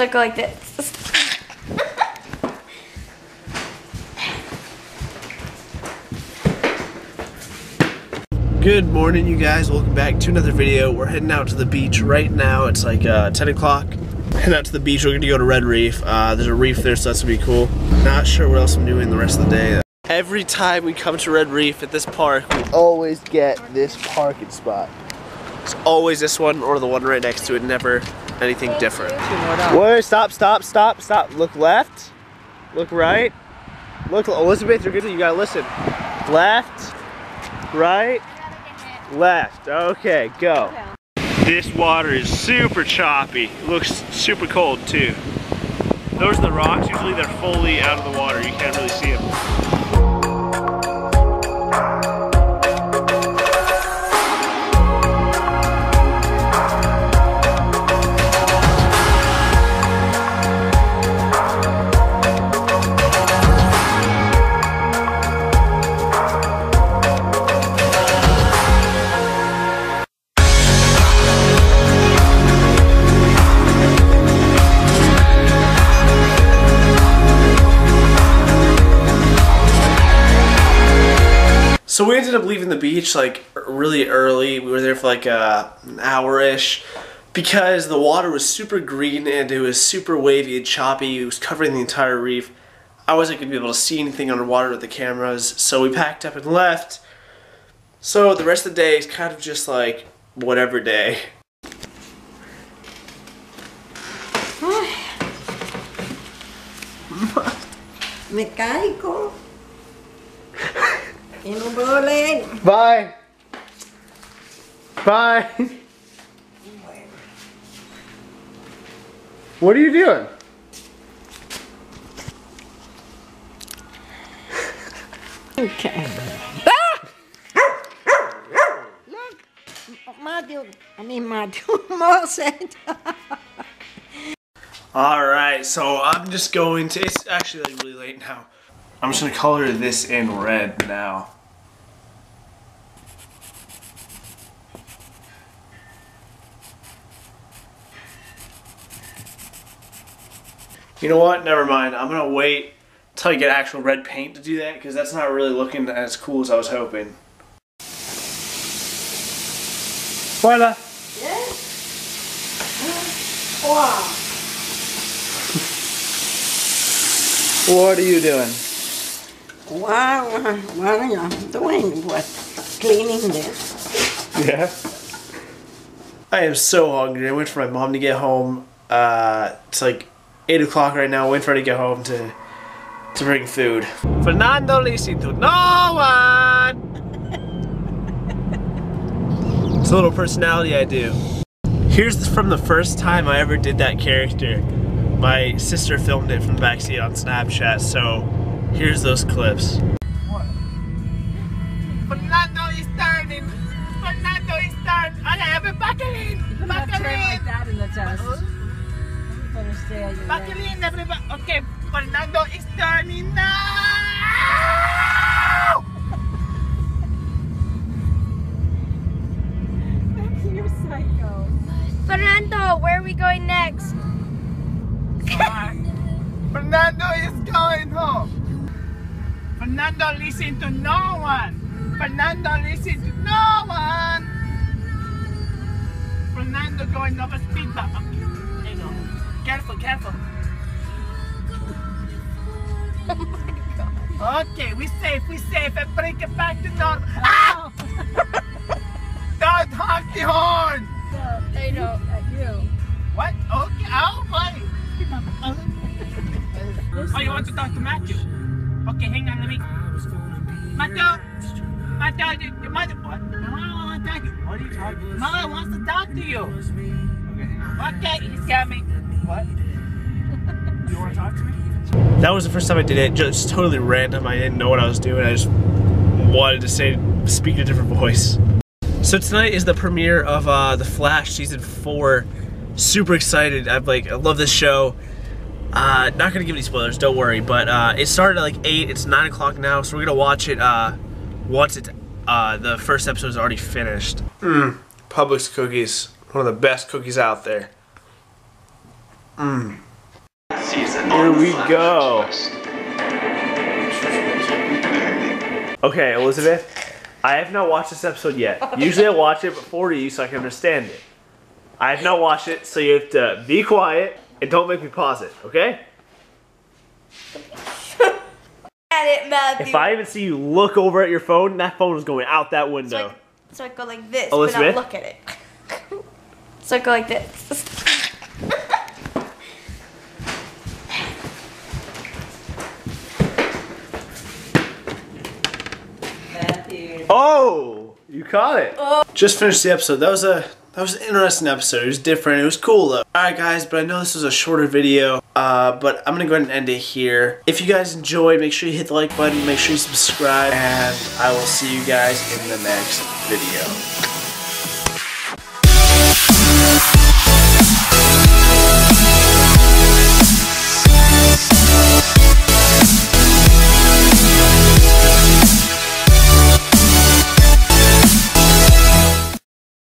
Look like this. Good morning, you guys. Welcome back to another video. We're heading out to the beach right now. It's like uh, 10 o'clock. Heading out to the beach. We're going to go to Red Reef. Uh, there's a reef there, so that's going to be cool. Not sure what else I'm doing the rest of the day. Every time we come to Red Reef at this park, we always get this parking spot. It's always this one or the one right next to it, never anything different. Wait, stop, stop, stop, stop. Look left, look right, look, Elizabeth, you're good, you gotta listen. Left, right, left. Okay, go. This water is super choppy. It looks super cold too. Those are the rocks. Usually they're fully out of the water. You can't really see them. So we ended up leaving the beach like really early. We were there for like uh, an hour-ish because the water was super green and it was super wavy and choppy. It was covering the entire reef. I wasn't going to be able to see anything underwater with the cameras, so we packed up and left. So the rest of the day is kind of just like whatever day. Me caigo. Y no puedo leer. Bye. Bye. What are you doing? Okay. Look, Matthew, I mean Matthew Moses. Alright, so I'm just going to, it's actually like really late now. I'm just gonna color this in red now. You know what? Never mind. I'm gonna wait till I get actual red paint to do that because that's not really looking as cool as I was hoping. Voila! wow. What are you doing? Wow, what are you doing? What? Cleaning this? Yeah. I am so hungry. I wait for my mom to get home. Uh, it's like 8 o'clock right now. Waiting for her to get home to to bring food. Fernando listen to no one! it's a little personality I do. Here's from the first time I ever did that character. My sister filmed it from the backseat on Snapchat, so here's those clips. Fernando is turning. Fernando is turning. Okay, everybody buckle in. Buckle in. that in the test. Better oh. stay uh, on Buckle in, everybody. Okay, Fernando is turning now. You're psycho. Fernando, where are we going next? Fernando is going home. Fernando listen to no one. Fernando listen to no one. Fernando going over speed bump. There you go. Careful, careful. Okay, we safe, we safe, and bring it back to normal. Ah! Don't honk the horn! I know. At you. What? Okay, oh boy. Oh, you want to talk to Matthew? Okay, hang on, let me. Matthew! Matthew, you, you might. What? Mama wants to talk to you. What are you talking Mama wants to talk to you. Okay. Okay, he's coming. What? You want to talk to me? That was the first time I did it, just totally random. I didn't know what I was doing. I just wanted to say, speak in a different voice. So tonight is the premiere of uh, The Flash season four. Super excited. I'm like, I love this show. Uh, not gonna give any spoilers, don't worry. But uh, it started at like eight. It's nine o'clock now, so we're gonna watch it uh, once it's uh, the first episode is already finished. Mmm, Publix cookies, one of the best cookies out there. Mmm. Here we go. Okay, Elizabeth. I have not watched this episode yet. Usually I watch it before you so I can understand it. I have not watched it, so you have to be quiet and don't make me pause it, okay? At it, Matthew. If I even see you look over at your phone, that phone is going out that so, window. I, so I go like this, Elizabeth? but not look at it. so I go like this. Matthew. Oh, you caught it. Oh. Just finished the episode. That was a that was an interesting episode. It was different. It was cool though. All right, guys, but I know this was a shorter video. Uh, but I'm gonna go ahead and end it here. If you guys enjoyed, make sure you hit the like button. Make sure you subscribe, and I will see you guys in the next video.